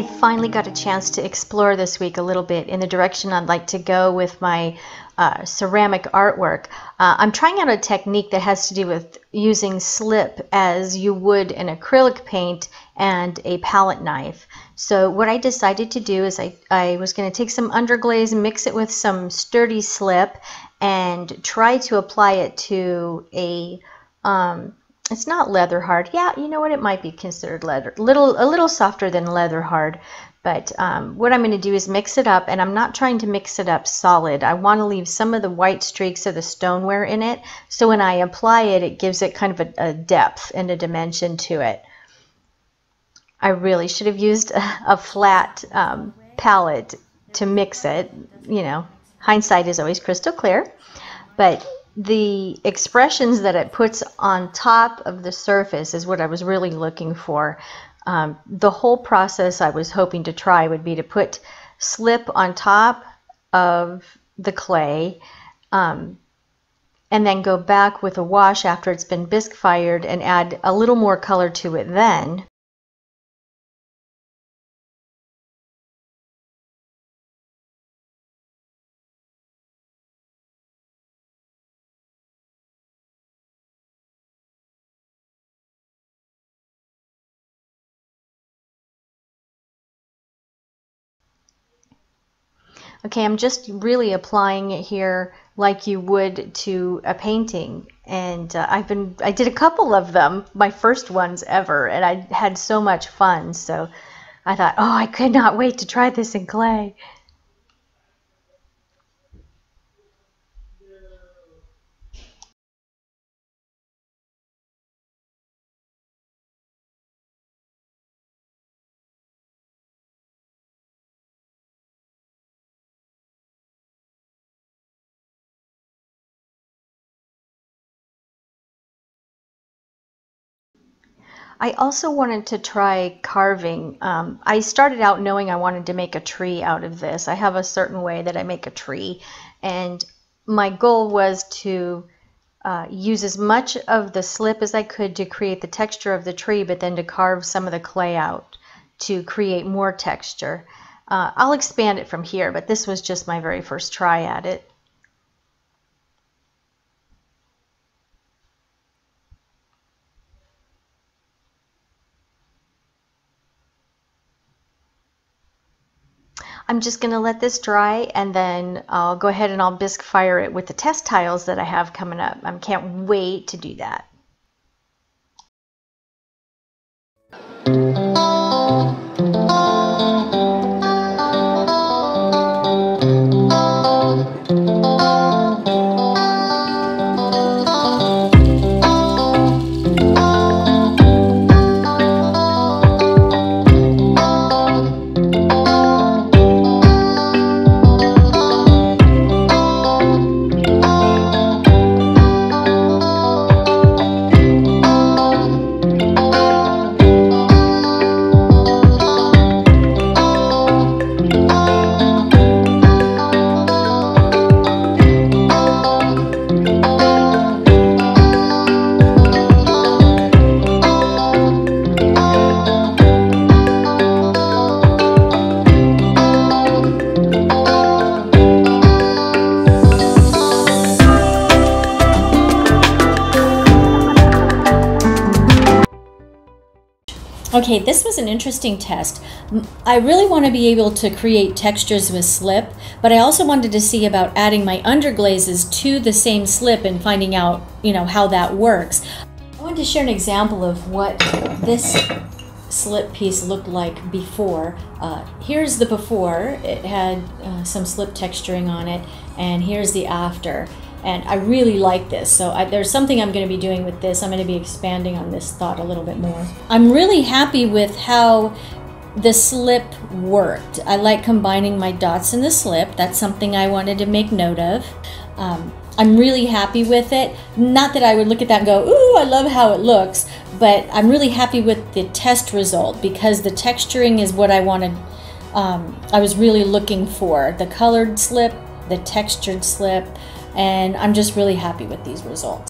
I finally got a chance to explore this week a little bit in the direction I'd like to go with my uh, ceramic artwork. Uh, I'm trying out a technique that has to do with using slip as you would an acrylic paint and a palette knife. So what I decided to do is I, I was going to take some underglaze, mix it with some sturdy slip, and try to apply it to a um, it's not leather hard. Yeah, you know what? It might be considered leather, little a little softer than leather hard. But um, what I'm going to do is mix it up, and I'm not trying to mix it up solid. I want to leave some of the white streaks of the stoneware in it, so when I apply it, it gives it kind of a, a depth and a dimension to it. I really should have used a, a flat um, palette to mix it. You know, hindsight is always crystal clear. But the expressions that it puts on top of the surface is what I was really looking for. Um, the whole process I was hoping to try would be to put slip on top of the clay um, and then go back with a wash after it's been bisque fired and add a little more color to it then Okay, I'm just really applying it here like you would to a painting. And uh, I've been, I did a couple of them, my first ones ever, and I had so much fun. So I thought, oh, I could not wait to try this in clay. I also wanted to try carving. Um, I started out knowing I wanted to make a tree out of this. I have a certain way that I make a tree, and my goal was to uh, use as much of the slip as I could to create the texture of the tree, but then to carve some of the clay out to create more texture. Uh, I'll expand it from here, but this was just my very first try at it. I'm just going to let this dry and then I'll go ahead and I'll bisque fire it with the test tiles that I have coming up. I can't wait to do that. Okay, this was an interesting test. I really want to be able to create textures with slip, but I also wanted to see about adding my underglazes to the same slip and finding out, you know, how that works. I wanted to share an example of what this slip piece looked like before. Uh, here's the before. It had uh, some slip texturing on it, and here's the after and I really like this. So I, there's something I'm going to be doing with this. I'm going to be expanding on this thought a little bit more. I'm really happy with how the slip worked. I like combining my dots in the slip. That's something I wanted to make note of. Um, I'm really happy with it. Not that I would look at that and go, ooh, I love how it looks, but I'm really happy with the test result because the texturing is what I wanted. Um, I was really looking for the colored slip, the textured slip and I'm just really happy with these results.